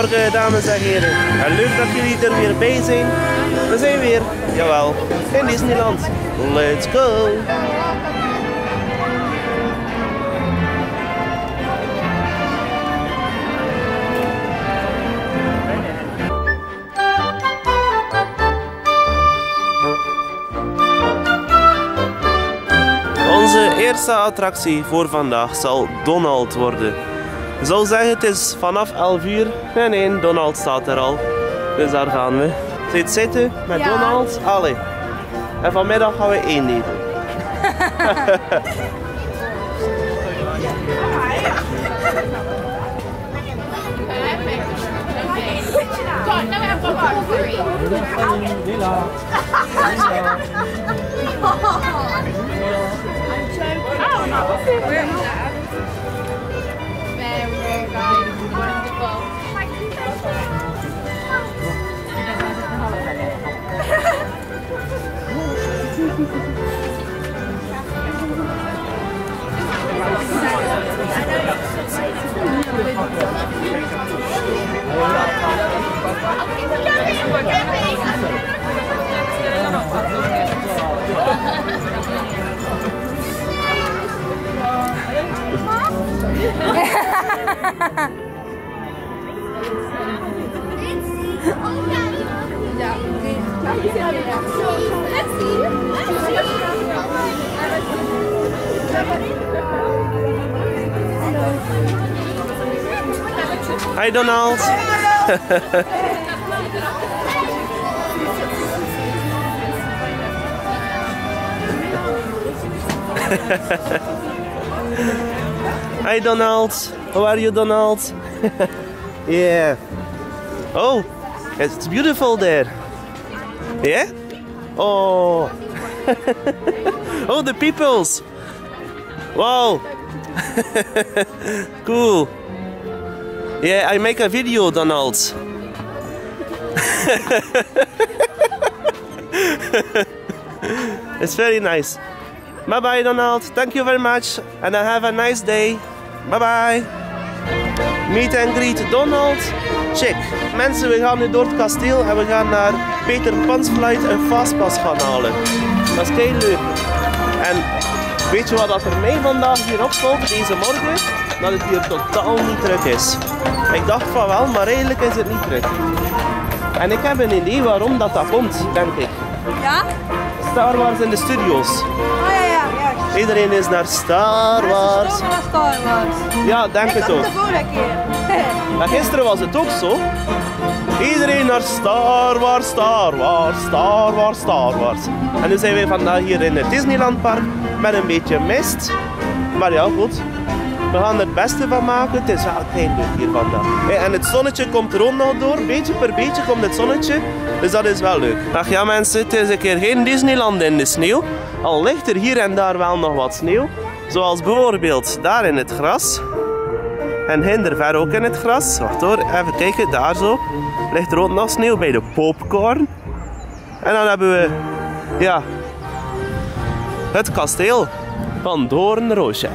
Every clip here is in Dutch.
Goedemorgen dames en heren. En leuk dat jullie er weer bij zijn. We zijn weer, jawel, in Disneyland. Let's go! Onze eerste attractie voor vandaag zal Donald worden. Ik zou zeggen, het is vanaf 11 uur. Nee, nee, Donald staat er al. Dus daar gaan we. Zit zitten met Ja. Donald? Allee. En vanmiddag gaan we één eten. Oh, Hi Donald. Hi Donald. How are you Donald? yeah. Oh, it's beautiful there. Yeah? Oh. oh, the peoples. Wow. cool. Yeah, I make a video, Donald. it's very nice. Bye bye, Donald. Thank you very much, and have a nice day. Bye bye. Meet and greet Donald. Check. Mensen, we gaan nu door het kasteel en we gaan naar Peter Pan's Flight een fastpass gaan halen. Dat is kei leuk. En weet je wat dat er mij vandaag hier opvalt, deze morgen? Dat het hier totaal niet druk is. Ik dacht van wel, maar eigenlijk is het niet druk. En ik heb een idee waarom dat, dat komt, denk ik. Ja? Star Wars in de studios. Oh ja, ja, ja. Iedereen is naar Star Wars. Naar Star Wars. Ja, denk Ik het ook. de vorige keer. Maar gisteren was het ook zo. Iedereen naar Star Wars, Star Wars, Star Wars, Star Wars. En nu zijn wij vandaag hier in het Disneylandpark met een beetje mist. Maar ja, goed. We gaan er het beste van maken. Het is wel leuk hier vandaag. En het zonnetje komt er ook nog door. Beetje per beetje komt het zonnetje. Dus dat is wel leuk. Ach ja mensen, het is een keer geen Disneyland in de sneeuw. Al ligt er hier en daar wel nog wat sneeuw. Zoals bijvoorbeeld daar in het gras. En hinder ver ook in het gras. Wacht hoor, even kijken, daar zo. Ligt er ook nog sneeuw bij de popcorn. En dan hebben we, ja, het kasteel van Doornroosje.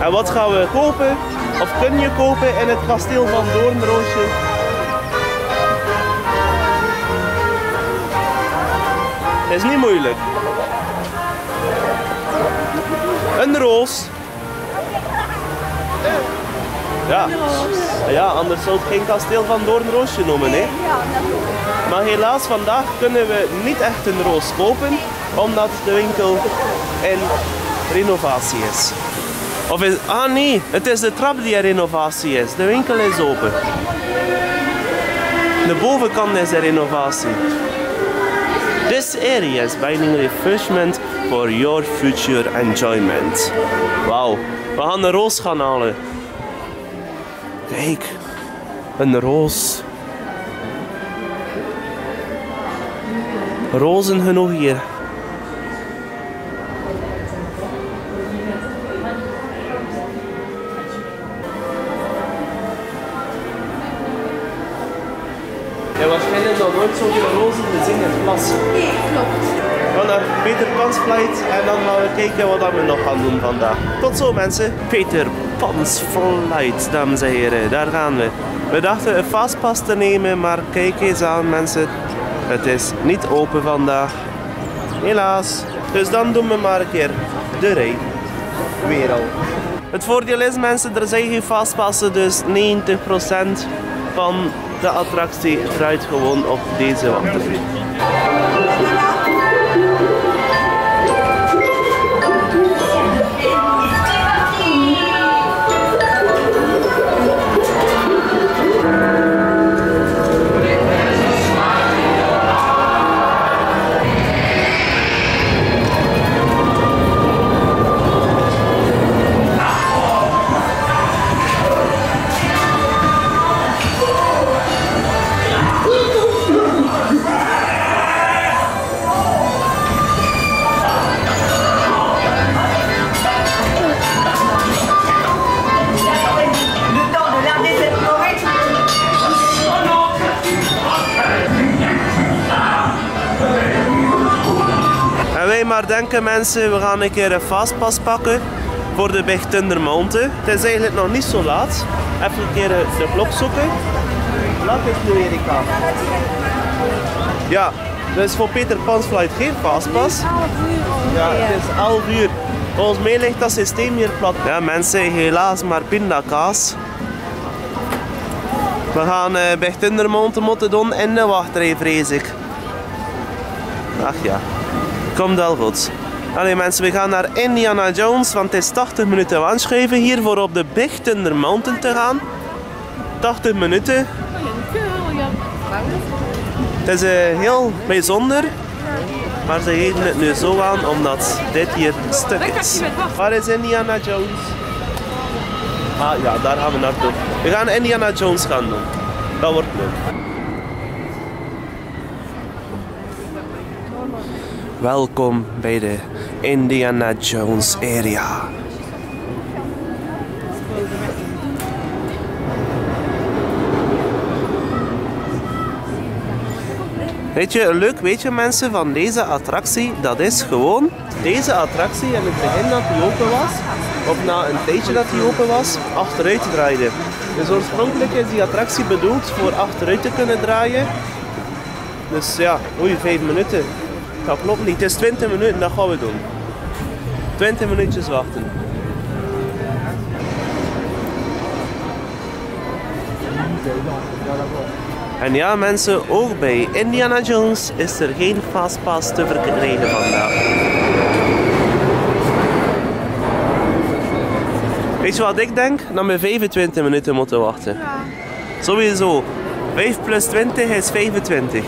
En wat gaan we kopen? Of kun je kopen in het kasteel van Doornroosje? Het is niet moeilijk. Een roos. Ja. ja, anders zou het geen kasteel van Doornroosje noemen. Hè? Maar helaas, vandaag kunnen we niet echt een roos kopen, omdat de winkel in renovatie is. Of is, ah nee, het is de trap die in renovatie is. De winkel is open. De bovenkant is in renovatie. This area is binding refreshment for your future enjoyment. Wauw, we gaan een roos gaan halen. Kijk, een roos. Rozen genoeg hier. Glas. Nee, klopt. gaan naar Peter Pan's Flight en dan gaan we kijken wat we nog gaan doen vandaag. Tot zo mensen. Peter Pan's Flight, dames en heren. Daar gaan we. We dachten een fastpass te nemen, maar kijk eens aan mensen. Het is niet open vandaag. Helaas. Dus dan doen we maar een keer de rij. Weer al. Het voordeel is mensen, er zijn geen fastpassen, dus 90% van de attractie draait gewoon op deze wachtrij. Le mensen, we gaan een keer een fastpass pakken voor de Big. Het is eigenlijk nog niet zo laat. Even een keer de klok zoeken. Laat is nu Erika. Ja, dus voor Peter Pan's Flight geen fastpass. Ja, het is 11 uur. Volgens mij ligt dat systeem hier plat. Ja mensen, helaas maar pindakaas. We gaan eh bij moeten doen in de wachtrij vrees ik. Ach ja. Komt wel goed. Allee mensen, we gaan naar Indiana Jones, want het is 80 minuten aanschuiven hier voor op de Big Thunder Mountain te gaan. 80 minuten. Het is eh, heel bijzonder, maar ze geven het nu zo aan omdat dit hier stuk is. Waar is Indiana Jones? Ah ja, daar gaan we naartoe. We gaan Indiana Jones gaan doen. Dat wordt leuk. Welkom bij de Indiana Jones area. Weet je, leuk weet je mensen van deze attractie, dat is gewoon deze attractie in het begin dat die open was, of na een tijdje dat die open was, achteruit draaide. Dus oorspronkelijk is die attractie bedoeld voor achteruit te kunnen draaien. Dus ja, oei, 5 minuten. Dat klopt niet. Het is 20 minuten, dat gaan we doen. 20 minuutjes wachten. En ja mensen, ook bij Indiana Jones is er geen fastpass te verkrijgen vandaag. Weet je wat ik denk? Dat we 25 minuten moeten wachten. Sowieso. 5 plus 20 is 25.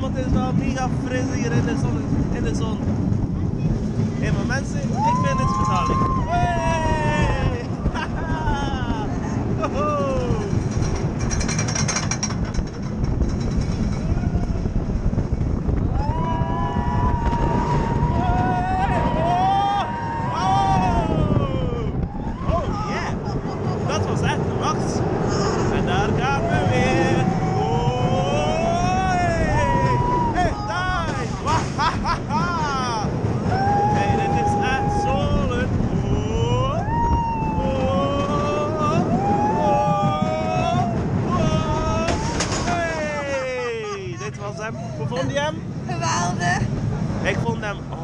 Het is wel mega fris hier in de zon. Hé, maar mensen, ik vind het gezellig. Hey! Haha! Woho! Oh yeah, dat was echt de max. En daar gaan we weer. Oh, hey, hey, daar. Wahahaha. Hey, dit is echt zo leuk. Oh, oh, oh, oh. Hey, dit was hem. Hoe vond je hem? Geweldig. Ik vond hem. Oh,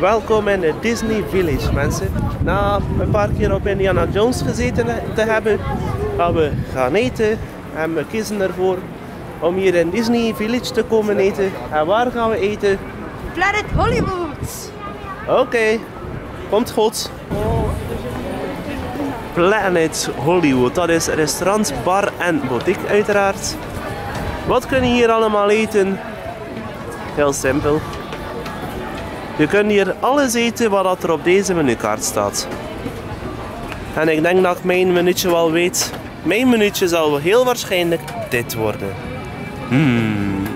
Welkom in de Disney Village, mensen. Na een paar keer op Indiana Jones gezeten te hebben, gaan we gaan eten. En we kiezen ervoor om hier in Disney Village te komen eten. En waar gaan we eten? Planet Hollywood. Oké, komt goed. Planet Hollywood, dat is restaurant, bar en boutique uiteraard. Wat kun je hier allemaal eten? Heel simpel. Je kunt hier alles eten wat er op deze menukaart staat. En ik denk dat ik mijn minuutje wel weet. Mijn minuutje zal heel waarschijnlijk dit worden. Hmm.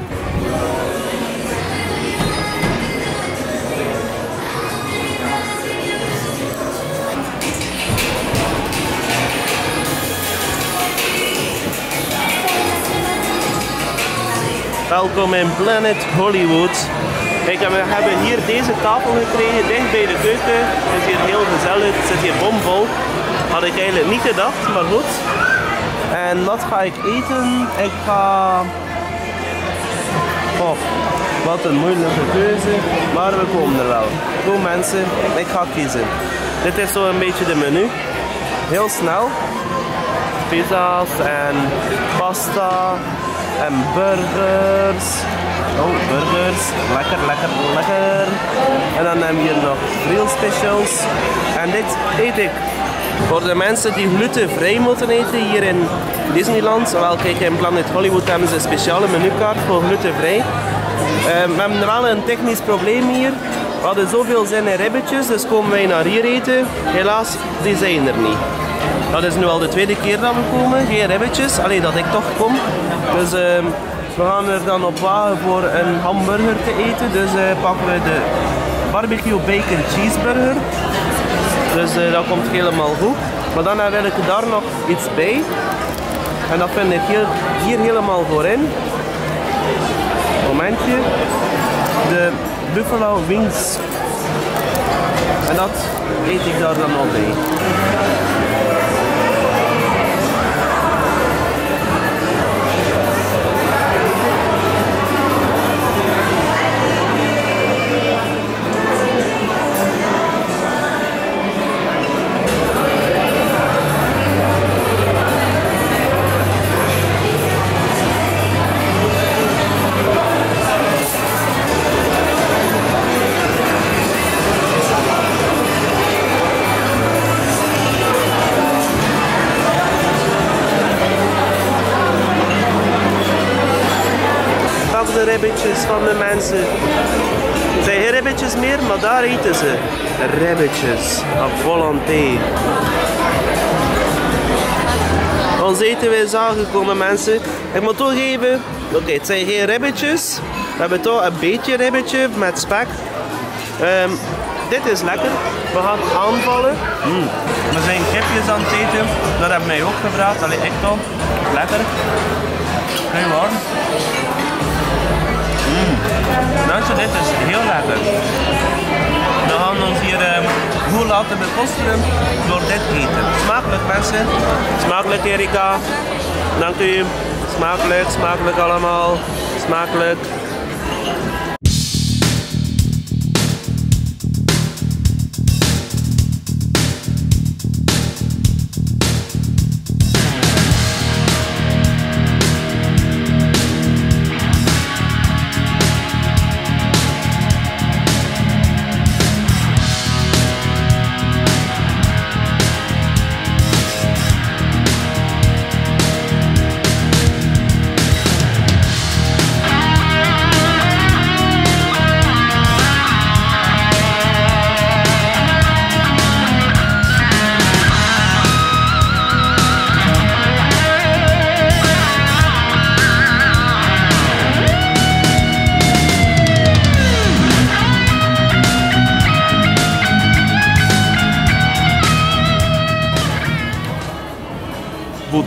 Welkom in Planet Hollywood. Kijk, we hebben hier deze tafel gekregen, dicht bij de keuken. Het is hier heel gezellig, het zit hier bomvol. Had ik eigenlijk niet gedacht, maar goed. En wat ga ik eten? Ik ga... Oh, wat een moeilijke keuze, maar we komen er wel. Goed mensen, ik ga kiezen. Dit is zo een beetje de menu. Heel snel. Pizza's en pasta en burgers. Oh, burgers. Lekker, lekker, lekker. En dan hebben we nog real specials. En dit eet ik voor de mensen die glutenvrij moeten eten hier in Disneyland. Wel, kijk, in Planet Hollywood hebben ze een speciale menukaart voor glutenvrij. Eh, we hebben wel een technisch probleem hier. We hadden zoveel zin in ribbetjes, dus komen wij naar hier eten. Helaas, die zijn er niet. Dat is nu al de tweede keer dat we komen, geen ribbetjes. Alleen dat ik toch kom. Dus ehm, we gaan er dan op wagen voor een hamburger te eten. Dus eh, pakken we de barbecue bacon cheeseburger. Dus eh, dat komt helemaal goed. Maar dan wil ik daar nog iets bij. En dat vind ik hier, hier helemaal voorin. Momentje. De buffalo wings. En dat eet ik daar dan nog bij. Ribbetjes van de mensen. Er zijn geen ribbetjes meer, maar daar eten ze. Ribbetjes, à volonté. Ons eten is aangekomen mensen. Ik moet toegeven, oké het zijn geen ribbetjes. We hebben toch een beetje ribbetje met spek. Ehm, dit is lekker. We gaan aanvallen. Mm. We zijn kipjes aan het eten. Dat hebben wij ook gevraagd. Allee, ik toch. Lekker. Heel warm. Mensen, dit is heel lekker. We gaan ons hier um, goed laten bekostigen door dit eten. Smakelijk mensen. Smakelijk Erika. Dank u. Smakelijk, smakelijk allemaal. Smakelijk.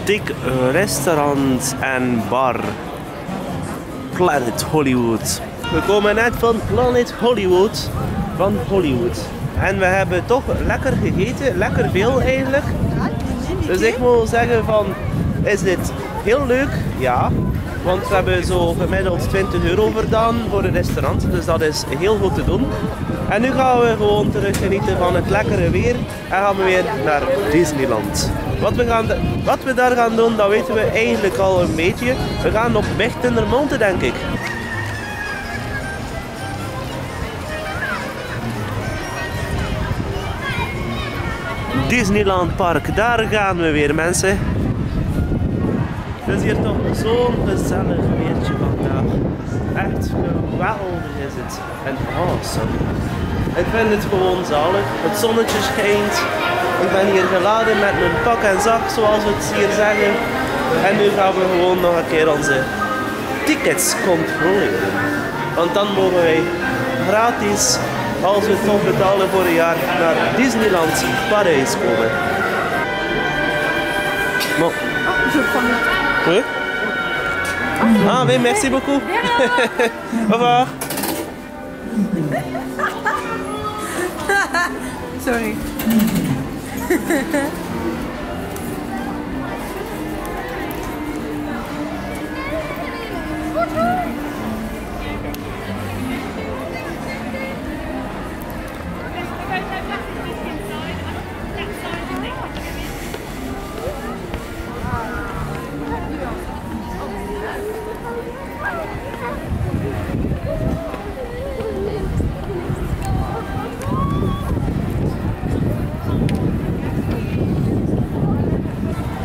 Boutique eh, restaurant en bar. Planet Hollywood. We komen net van Planet Hollywood. Van Hollywood. En we hebben toch lekker gegeten. Lekker veel eigenlijk. Dus ik moet zeggen van, is dit heel leuk? Ja. Want we hebben zo gemiddeld 20 euro verdaan voor een restaurant. Dus dat is heel goed te doen. En nu gaan we gewoon terug genieten van het lekkere weer. En gaan we weer naar Disneyland. Wat we, gaan, wat we daar gaan doen, dat weten we eigenlijk al een beetje. We gaan op weg Mountain, denk ik. Disneyland Park, daar gaan we weer mensen. Het is hier toch zo'n gezellig weertje vandaag. Echt geweldig is het. En awesome. Ik vind het gewoon zalig. Het zonnetje schijnt. Ik ben hier geladen met mijn pak en zak, zoals we het hier zeggen. En nu gaan we gewoon nog een keer onze tickets controleren. Want dan mogen wij gratis, als we nog betalen voor een jaar, naar Disneyland Parijs komen. Maar... Huh? Ah oui, merci beaucoup. Au revoir. Sorry. フフフ。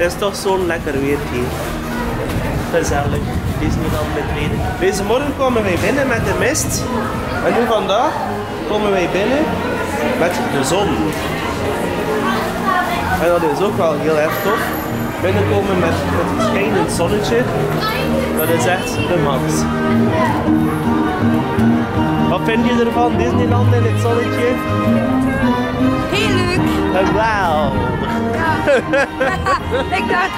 Het is toch zo'n lekker weer hier. Gezellig. Disneyland betreden. Deze morgen komen wij binnen met de mist. En nu vandaag komen wij binnen met de zon. En dat is ook wel heel erg tof. Binnenkomen met het schijnend zonnetje. Dat is echt de max. Wat vind je ervan, Disneyland in het zonnetje? Heel leuk. Geweldig. Ik dacht.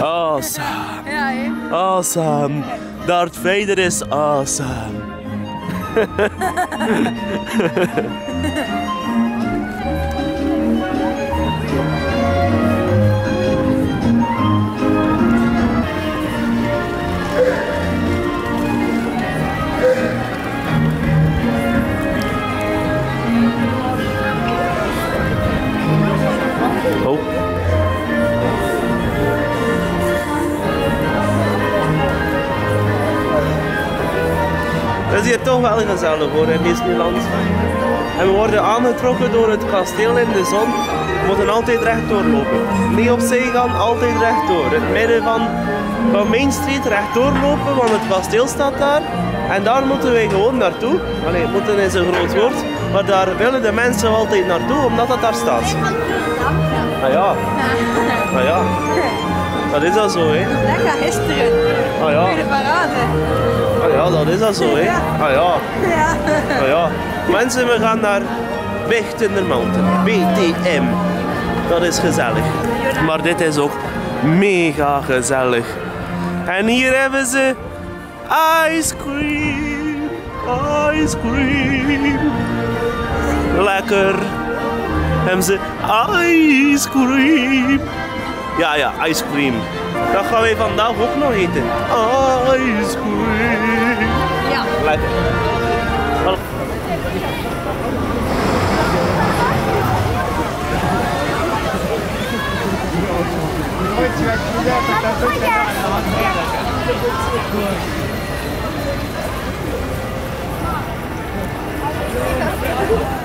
Awesome. Ja, hè. Eh? Awesome. Darth Vader is awesome. wel gezellig hoor in Disneyland. En we worden aangetrokken door het kasteel in de zon. We moeten altijd rechtdoor lopen. Niet opzij gaan, altijd rechtdoor. In het midden van, van Main Street rechtdoor lopen, want het kasteel staat daar. En daar moeten wij gewoon naartoe. Allee, moeten is een groot woord. Maar daar willen de mensen altijd naartoe, omdat dat daar staat. Ah ja. Ah ja. Dat is al zo, hè. Lekker gisteren. Ah ja. Parade. Ah ja, dat is al zo, hè. Ah ja. Ja. Ah ja. Mensen, we gaan naar Big Thunder Mountain. BTM. Dat is gezellig. Maar dit is ook mega gezellig. En hier hebben ze ice cream. Ice cream. Lekker. Hebben ze ice cream. Ja, ja, ice cream. Dat gaan wij vandaag ook nog eten. Ice cream. Ja. Lekker. Ja.